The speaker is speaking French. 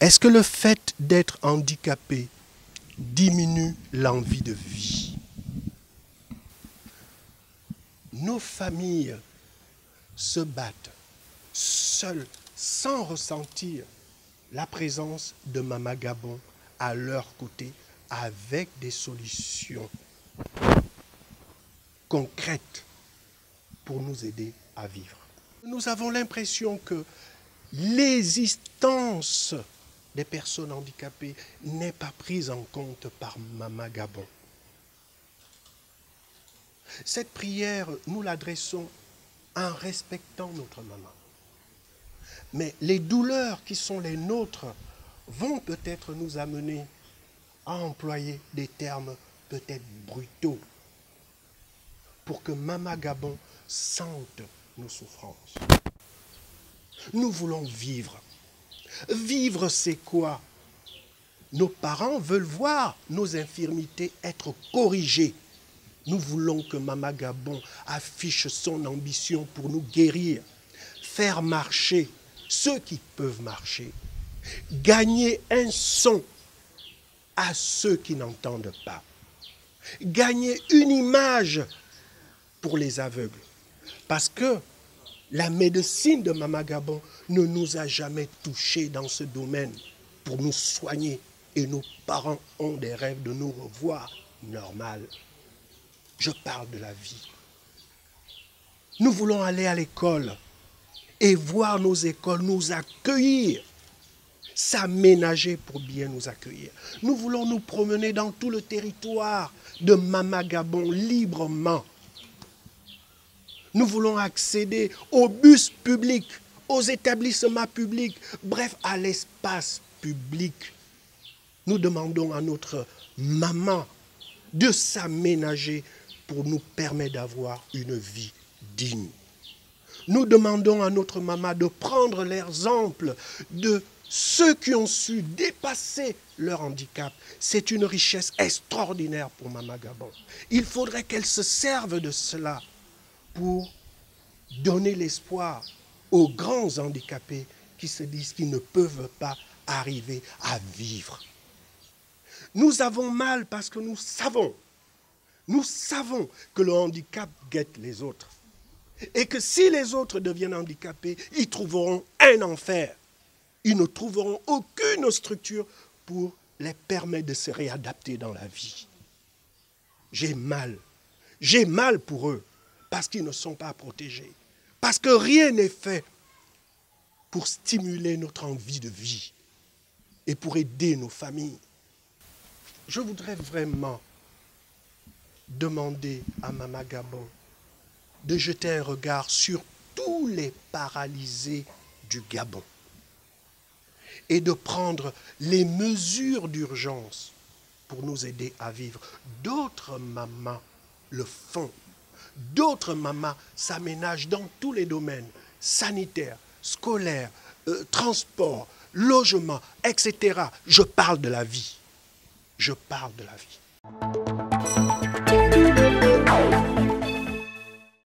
Est-ce que le fait d'être handicapé diminue l'envie de vie? Nos familles se battent seules sans ressentir la présence de Mama Gabon à leur côté avec des solutions concrètes pour nous aider à vivre. Nous avons l'impression que l'existence des personnes handicapées n'est pas prise en compte par Mama Gabon. Cette prière, nous l'adressons en respectant notre maman. Mais les douleurs qui sont les nôtres vont peut-être nous amener à employer des termes peut-être brutaux pour que Mama Gabon sente nos souffrances. Nous voulons vivre. Vivre, c'est quoi? Nos parents veulent voir nos infirmités être corrigées. Nous voulons que Mama Gabon affiche son ambition pour nous guérir, faire marcher ceux qui peuvent marcher, gagner un son à ceux qui n'entendent pas, gagner une image pour les aveugles. Parce que la médecine de Mama Gabon ne nous a jamais touchés dans ce domaine pour nous soigner. Et nos parents ont des rêves de nous revoir normal. Je parle de la vie. Nous voulons aller à l'école et voir nos écoles nous accueillir, s'aménager pour bien nous accueillir. Nous voulons nous promener dans tout le territoire de Mama Gabon librement. Nous voulons accéder aux bus publics, aux établissements publics, bref, à l'espace public. Nous demandons à notre maman de s'aménager pour nous permettre d'avoir une vie digne. Nous demandons à notre maman de prendre l'exemple de ceux qui ont su dépasser leur handicap. C'est une richesse extraordinaire pour Mama Gabon. Il faudrait qu'elle se serve de cela pour donner l'espoir aux grands handicapés qui se disent qu'ils ne peuvent pas arriver à vivre. Nous avons mal parce que nous savons, nous savons que le handicap guette les autres. Et que si les autres deviennent handicapés, ils trouveront un enfer. Ils ne trouveront aucune structure pour les permettre de se réadapter dans la vie. J'ai mal. J'ai mal pour eux parce qu'ils ne sont pas protégés. Parce que rien n'est fait pour stimuler notre envie de vie et pour aider nos familles. Je voudrais vraiment demander à Mama Gabon de jeter un regard sur tous les paralysés du Gabon et de prendre les mesures d'urgence pour nous aider à vivre. D'autres mamans le font. D'autres mamans s'aménagent dans tous les domaines, sanitaires, scolaires, euh, transport, logement, etc. Je parle de la vie. Je parle de la vie.